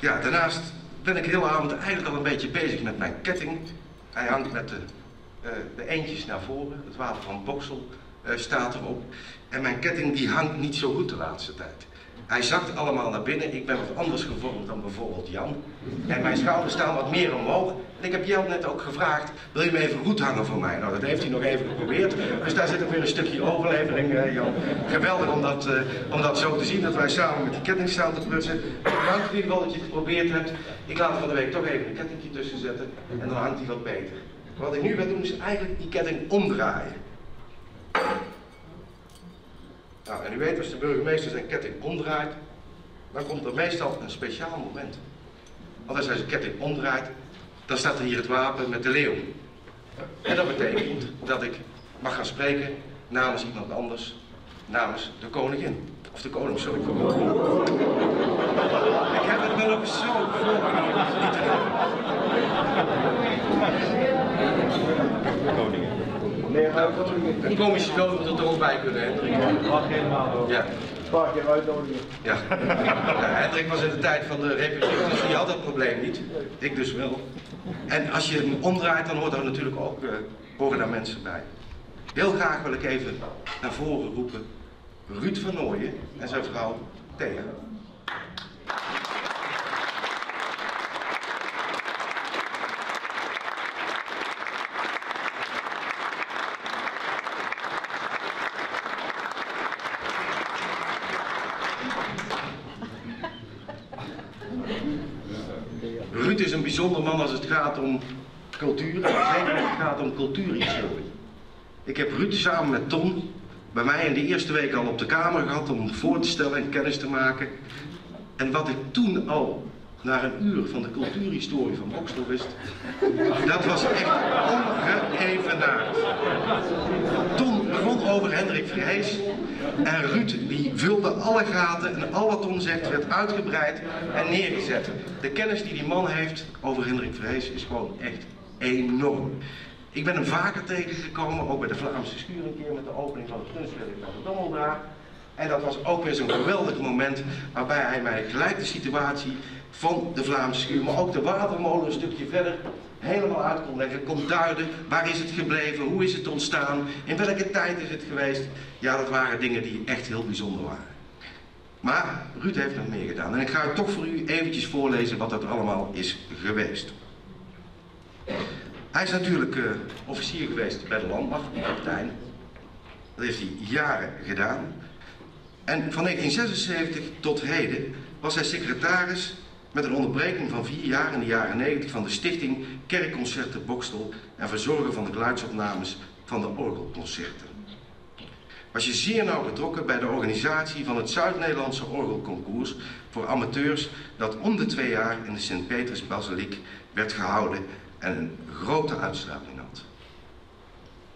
Ja, daarnaast ben ik de hele avond eigenlijk al een beetje bezig met mijn ketting. Hij hangt met de, eh, de naar voren. Het water van Boksel eh, staat erop. En mijn ketting die hangt niet zo goed de laatste tijd. Hij zakt allemaal naar binnen. Ik ben wat anders gevormd dan bijvoorbeeld Jan. En mijn schouders staan wat meer omhoog. En ik heb Jan net ook gevraagd, wil je me even goed hangen voor mij? Nou, dat heeft hij nog even geprobeerd. Dus daar zit ook weer een stukje overlevering, eh, Jan. Geweldig om dat, eh, om dat zo te zien, dat wij samen met die ketting staan te prutsen. Dank in ieder geval dat je het geprobeerd hebt. Ik laat van de week toch even een kettingje tussen zetten. En dan hangt hij wat beter. Wat ik nu ga doen is eigenlijk die ketting omdraaien. Nou, en u weet, als de burgemeester zijn ketting omdraait, dan komt er meestal een speciaal moment. Want als hij zijn ketting omdraait, dan staat er hier het wapen met de leeuw. En dat betekent dat ik mag gaan spreken namens iemand anders, namens de koningin. Of de koning, sorry. Ik heb het me nog zo voorgenomen niet. Koningin. Een komische dood moet er toch ook bij kunnen, Hendrik? Mag helemaal hoor. Ja. Vaak je uitnodigen. Ja. ja. Hendrik was in de tijd van de republiek, dus die had dat probleem niet. Ik dus wel. En als je hem omdraait, dan hoort er natuurlijk ook, eh, horen daar mensen bij. Heel graag wil ik even naar voren roepen Ruud van Nooijen en zijn vrouw Thea. Ruud is een bijzonder man als het gaat om cultuur en zeker als het gaat om cultuurhistorie. Ik heb Ruud samen met Tom bij mij in de eerste week al op de kamer gehad om voor te stellen en kennis te maken. En wat ik toen al na een uur van de cultuurhistorie van Bokstel wist, dat was echt ongeëvenaard. Tom begon over Hendrik Vrijs en Ruud die vulde alle gaten en al wat werd uitgebreid en neergezet. De kennis die die man heeft over Hendrik Vrijs is gewoon echt enorm. Ik ben hem vaker tegengekomen, ook bij de Vlaamse Schuur een keer met de opening van het kunstwerk van de Dommeldraad. En dat was ook weer zo'n geweldig moment waarbij hij mij gelijk de situatie van de Vlaamse schuur, maar ook de watermolen een stukje verder helemaal uit kon leggen, kon duiden waar is het gebleven, hoe is het ontstaan, in welke tijd is het geweest. Ja, dat waren dingen die echt heel bijzonder waren. Maar Ruud heeft nog meer gedaan en ik ga het toch voor u eventjes voorlezen wat dat allemaal is geweest. Hij is natuurlijk uh, officier geweest bij de landmacht, kapitein. Dat heeft hij jaren gedaan. En van 1976 tot heden was hij secretaris met een onderbreking van vier jaar in de jaren 90 van de stichting Kerkconcerten Bokstel en verzorger van de geluidsopnames van de orgelconcerten. Was je zeer nauw betrokken bij de organisatie van het Zuid-Nederlandse orgelconcours voor amateurs dat om de twee jaar in de Sint-Petersbasiliek werd gehouden en een grote uitstraling had.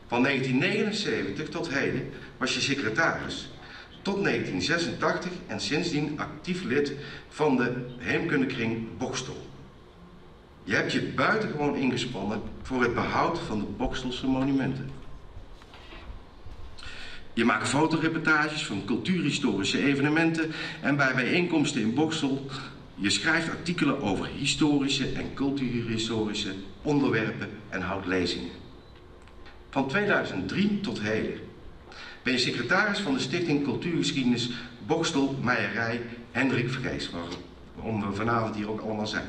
Van 1979 tot heden was je secretaris tot 1986 en sindsdien actief lid van de Heemkundekring Bokstel. Je hebt je buitengewoon ingespannen voor het behoud van de Bokstelse monumenten. Je maakt fotoreportages van cultuurhistorische evenementen en bij bijeenkomsten in Boksel. Je schrijft artikelen over historische en cultuurhistorische onderwerpen en houdt lezingen. Van 2003 tot heden ben secretaris van de Stichting Cultuurgeschiedenis Bokstel Meijerij Hendrik Vrees, waarom we vanavond hier ook allemaal zijn.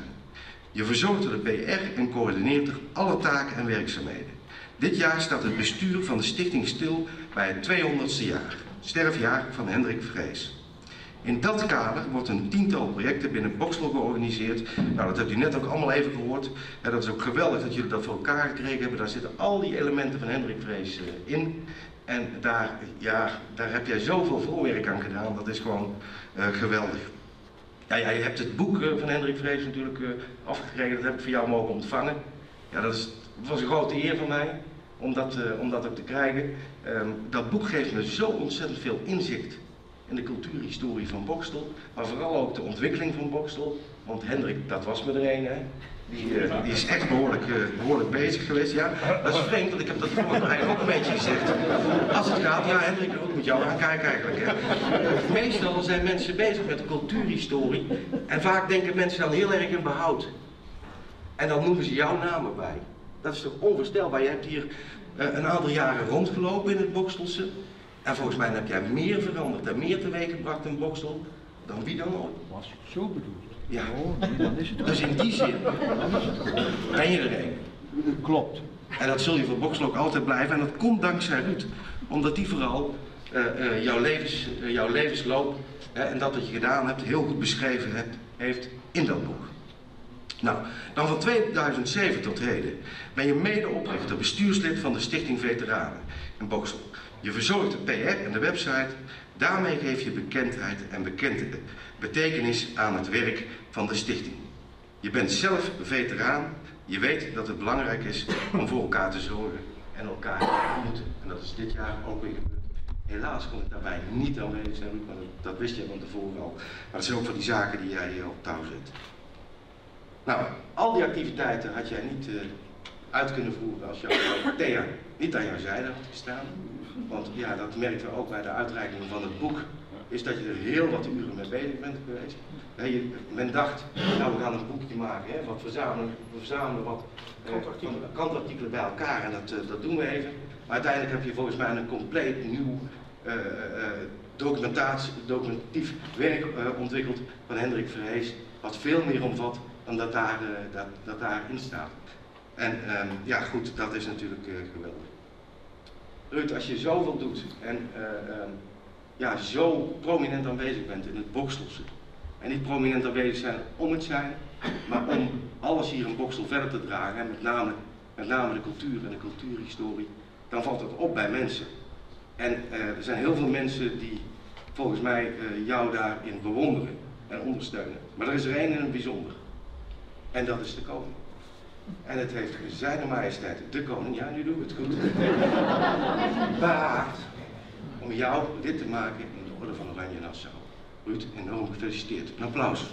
Je verzorgt de PR en coördineert er alle taken en werkzaamheden. Dit jaar staat het bestuur van de stichting stil bij het 200ste jaar, sterfjaar van Hendrik Vrees. In dat kader wordt een tiental projecten binnen Boksel georganiseerd. Nou, dat hebt u net ook allemaal even gehoord. En dat is ook geweldig dat jullie dat voor elkaar gekregen hebben. Daar zitten al die elementen van Hendrik Vrees in. En daar, ja, daar heb jij zoveel voorwerk aan gedaan, dat is gewoon uh, geweldig. Ja, je hebt het boek uh, van Hendrik Vrees natuurlijk uh, afgekregen, dat heb ik voor jou mogen ontvangen. Ja, dat, is, was een grote eer voor mij om dat, om dat ook te krijgen. Um, dat boek geeft me zo ontzettend veel inzicht in de cultuurhistorie van Bokstel, maar vooral ook de ontwikkeling van Bokstel. Want Hendrik, dat was me er een, hè? Die, uh, die, is echt behoorlijk, uh, behoorlijk bezig geweest. Ja, dat is vreemd, want ik heb dat vorige eigenlijk ook een beetje gezegd. Als het gaat, ja Hendrik, ook met jou aankijken eigenlijk. Hè. Meestal zijn mensen bezig met de cultuurhistorie en vaak denken mensen dan heel erg in behoud. En dan noemen ze jouw naam erbij. Dat is toch onvoorstelbaar. Je hebt hier uh, een aantal jaren rondgelopen in het Bokstelse. En volgens mij heb jij meer veranderd en meer teweeg gebracht in Bokstel dan wie dan ooit. Was zo bedoeld? Ja. Oh, nee, dan is het Dus in die zin ben je er een. Klopt. En dat zul je voor Boksel ook altijd blijven. En dat komt dankzij Ruud. Omdat die vooral uh, uh, jouw, levens, uh, jouw levensloop en dat wat je gedaan hebt heel goed beschreven hebt, heeft in dat boek. Nou, dan van 2007 tot heden ben je medeoprichter, bestuurslid van de Stichting Veteranen in Boksel. Je verzorgt de PR en de website. Daarmee geef je bekendheid en bekende betekenis aan het werk van de stichting. Je bent zelf veteraan. Je weet dat het belangrijk is om voor elkaar te zorgen en elkaar te ontmoeten. En dat is dit jaar ook weer gebeurd. Helaas kon ik daarbij niet aanwezig zijn, maar dat, wist je van tevoren al. Maar dat zijn ook van die zaken die jij op touw zet. Nou, al die activiteiten had jij niet uh, uit kunnen voeren als jouw Thea niet aan jouw zijde had gestaan. Want ja, dat merkten we ook bij de uitreiking van het boek, is dat je er heel wat uren mee bezig bent geweest. Je, men dacht, nou we gaan een boekje maken, hè, wat verzamelen, we verzamelen wat eh, kantartikelen. kantartikelen bij elkaar en dat, uh, dat doen we even. Maar uiteindelijk heb je volgens mij een compleet nieuw uh, documentatie, documentatief werk ontwikkeld van Hendrik Verhees, wat veel meer omvat dan dat, daar, dat, dat daarin staat. En um, ja goed, dat is natuurlijk geweldig. Ruud, als je zoveel doet en uh, uh, ja, zo prominent aanwezig bent in het Bokselse. En niet prominent aanwezig zijn om het zijn, maar om alles hier in Boksel verder te dragen. En met name, met name de cultuur en de cultuurhistorie. Dan valt het op bij mensen. En uh, er zijn heel veel mensen die volgens mij jou daarin bewonderen en ondersteunen. Maar er is er één in het bijzonder. En dat is de koning. En het heeft zijn majesteit, de koning, ja nu doe ik het goed, behaagd om jou dit te maken in de orde van Oranje Nassau. Ruud, enorm gefeliciteerd. Een applaus.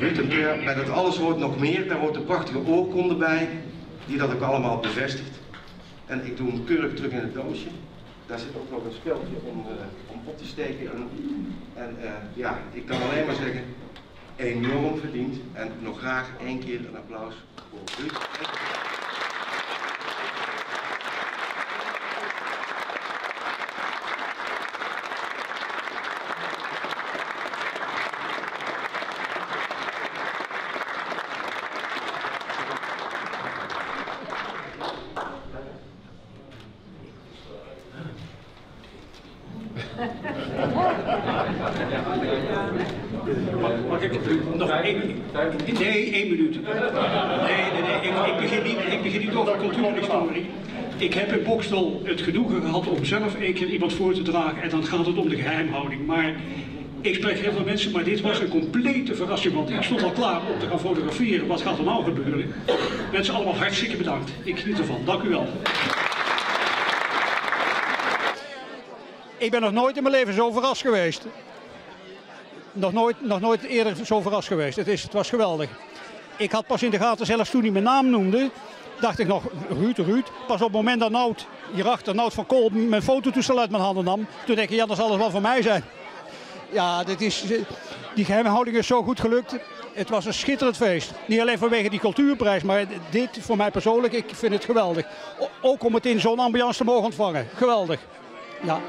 bij dat alles hoort nog meer. Daar hoort een prachtige oorkonde bij, die dat ook allemaal bevestigt. En ik doe hem keurig terug in het doosje. Daar zit ook nog een speldje om, uh, om op te steken. En, en uh, ja, ik kan alleen maar zeggen, enorm verdiend. En nog graag één keer een applaus voor Ruud. Mag ik nog één, nee, één minuut. Nee, nee, nee, ik, begin niet, ik begin niet over cultuurhistorie. Ik heb in Bokstel het genoegen gehad om zelf een keer iemand voor te dragen en dan gaat het om de geheimhouding. Maar ik spreek heel veel mensen, maar dit was een complete verrassing, want ik stond al klaar om te gaan fotograferen. Wat gaat er nou gebeuren? Mensen allemaal hartstikke bedankt. Ik geniet ervan. Dank u wel. Ik ben nog nooit in mijn leven zo verrast geweest. Nog nooit, nog nooit eerder zo verrast geweest. Het, is, het was geweldig. Ik had pas in de gaten, zelfs toen hij mijn naam noemde, dacht ik nog, Ruud, Ruud. Pas op het moment dat Nout, hierachter Nout van Kool, mijn fototoestel uit mijn handen nam. Toen denk ik, ja, dat zal wel voor mij zijn. Ja, dit is, die geheimhouding is zo goed gelukt. Het was een schitterend feest. Niet alleen vanwege die cultuurprijs, maar dit voor mij persoonlijk, ik vind het geweldig. Ook om het in zo'n ambiance te mogen ontvangen. Geweldig. Ja,